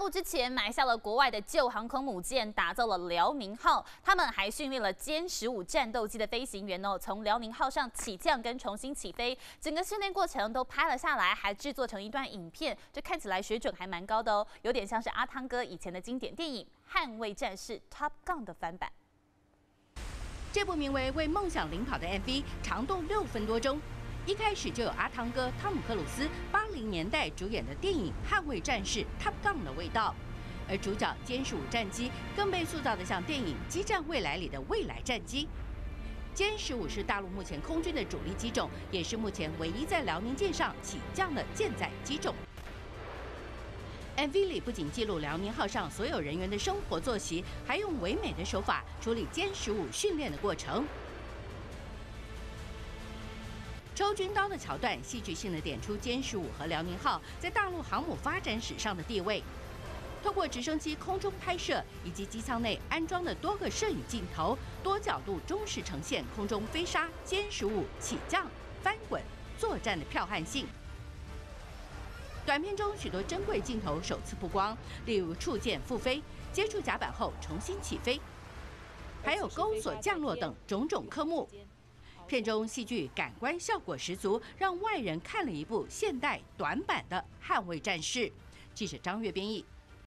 陆之前埋下了国外的旧航空母舰，打造了辽宁号。他们还训练了歼十五战斗机的飞行员哦，从辽宁号上起降跟重新起飞，整个训练过程都拍了下来，还制作成一段影片。这看起来水准还蛮高的哦，有点像是阿汤哥以前的经典电影《捍卫战士》Top Gun 的翻版。这部名为《为梦想领跑》的 MV 长度六分多钟。一开始就有阿汤哥汤姆克鲁斯八零年代主演的电影《捍卫战士》Top Gun 的味道，而主角歼十五战机更被塑造的像电影《激战未来》里的未来战机。歼十五是大陆目前空军的主力机种，也是目前唯一在辽宁舰上起降的舰载机种。MV 里不仅记录辽宁号上所有人员的生活作息，还用唯美的手法处理歼十五训练的过程。抽军刀的桥段，戏剧性的点出歼十五和辽宁号在大陆航母发展史上的地位。通过直升机空中拍摄以及机舱内安装的多个摄影镜头，多角度忠实呈现空中飞沙歼十五起降、翻滚、作战的剽悍性。短片中许多珍贵镜头首次曝光，例如触键复飞、接触甲板后重新起飞，还有钩索降落等种种科目。片中戏剧感官效果十足，让外人看了一部现代短板的《捍卫战士》。记者张月编译。